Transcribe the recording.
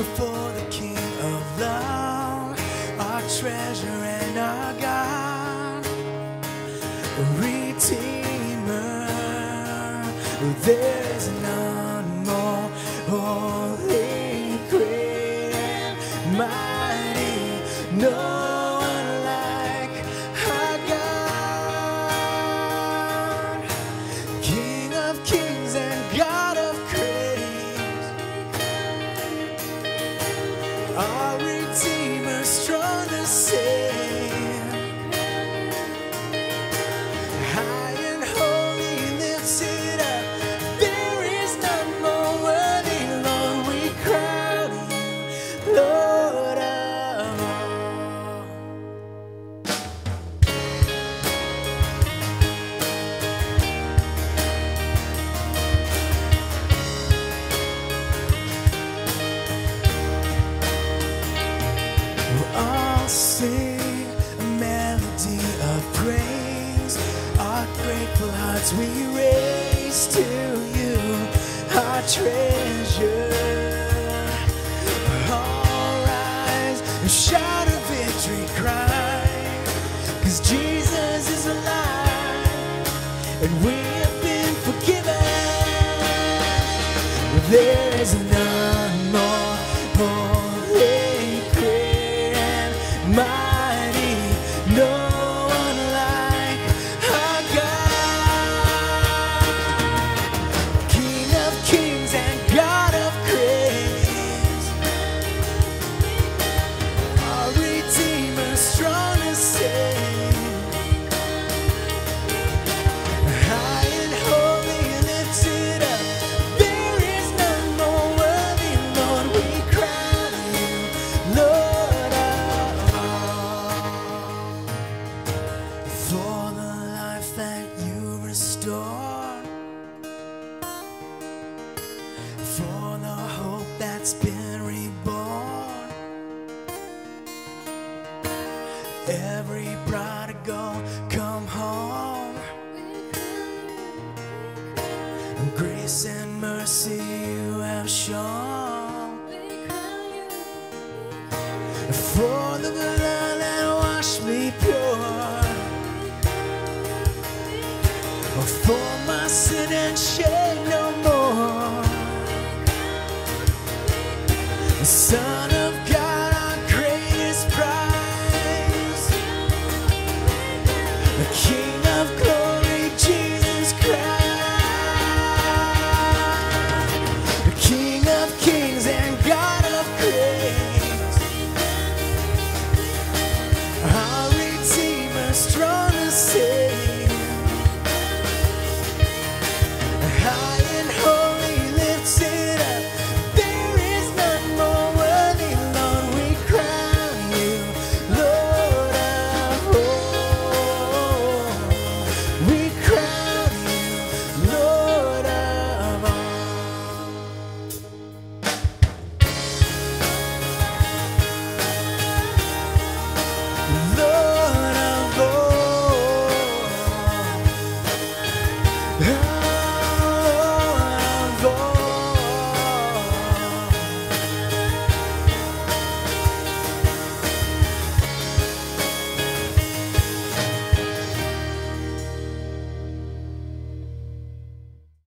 before the King of Love, our treasure and our God, Redeemer. There is none. Our Redeemer, strong to save. Sing a melody of praise. Our grateful hearts we raise to you, our treasure. All rise and shout a victory cry. Cause Jesus is alive and we have been forgiven. There is none restore, for the hope that's been reborn. Every prodigal come home. Grace and mercy you have shown. For the for my sin and shame no more. Son of God, our greatest prize, the King of glory, Jesus Christ, the King of kings and God of grace, our Redeemer, strong to save. 네?